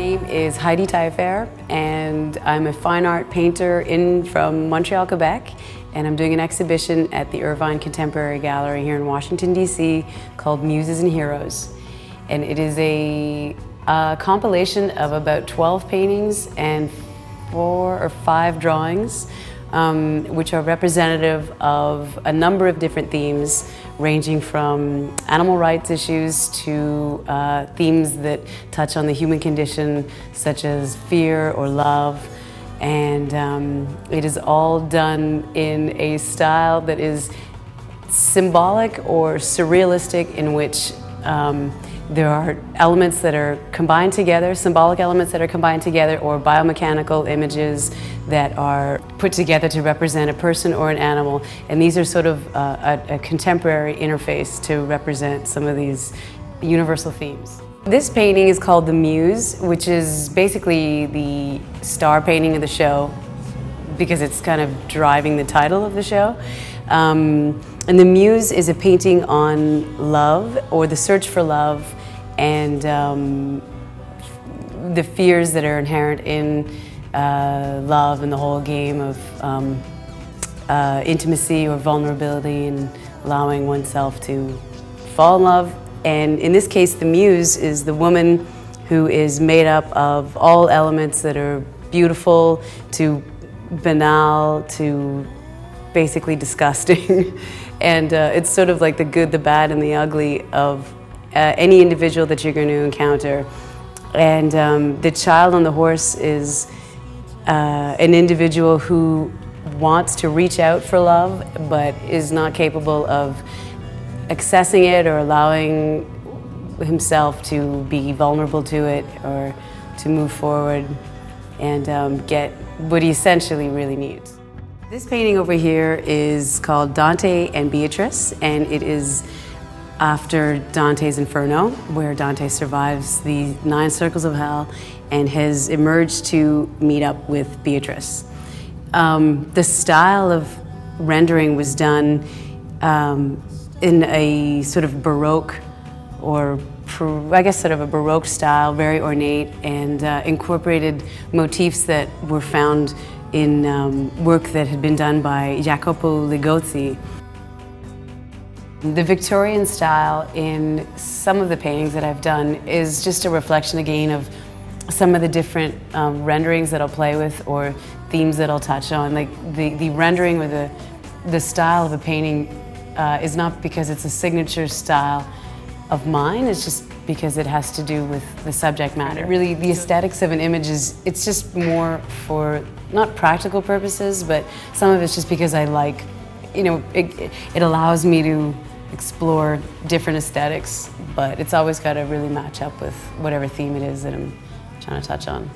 is Heidi Taillefer, and I'm a fine art painter in from Montreal, Quebec, and I'm doing an exhibition at the Irvine Contemporary Gallery here in Washington, D.C. called Muses and Heroes. And it is a, a compilation of about 12 paintings and four or five drawings um, which are representative of a number of different themes, ranging from animal rights issues to uh, themes that touch on the human condition, such as fear or love. And um, it is all done in a style that is symbolic or surrealistic, in which um, there are elements that are combined together, symbolic elements that are combined together, or biomechanical images that are put together to represent a person or an animal. And these are sort of uh, a, a contemporary interface to represent some of these universal themes. This painting is called The Muse, which is basically the star painting of the show because it's kind of driving the title of the show. Um, and The Muse is a painting on love or the search for love and um, the fears that are inherent in uh, love and the whole game of um, uh, intimacy or vulnerability and allowing oneself to fall in love. And in this case, the muse is the woman who is made up of all elements that are beautiful to banal to basically disgusting. and uh, it's sort of like the good, the bad, and the ugly of uh, any individual that you're going to encounter. And um, the child on the horse is uh, an individual who wants to reach out for love but is not capable of accessing it or allowing himself to be vulnerable to it or to move forward and um, get what he essentially really needs. This painting over here is called Dante and Beatrice and it is after Dante's Inferno, where Dante survives the nine circles of hell and has emerged to meet up with Beatrice. Um, the style of rendering was done um, in a sort of Baroque or I guess sort of a Baroque style, very ornate, and uh, incorporated motifs that were found in um, work that had been done by Jacopo Ligozzi. The Victorian style in some of the paintings that I've done is just a reflection again of some of the different um, renderings that I'll play with or themes that I'll touch on. Like the, the rendering or the, the style of a painting uh, is not because it's a signature style of mine, it's just because it has to do with the subject matter. Really, the aesthetics of an image is, it's just more for, not practical purposes, but some of it's just because I like, you know, it, it allows me to explore different aesthetics, but it's always got to really match up with whatever theme it is that I'm trying to touch on.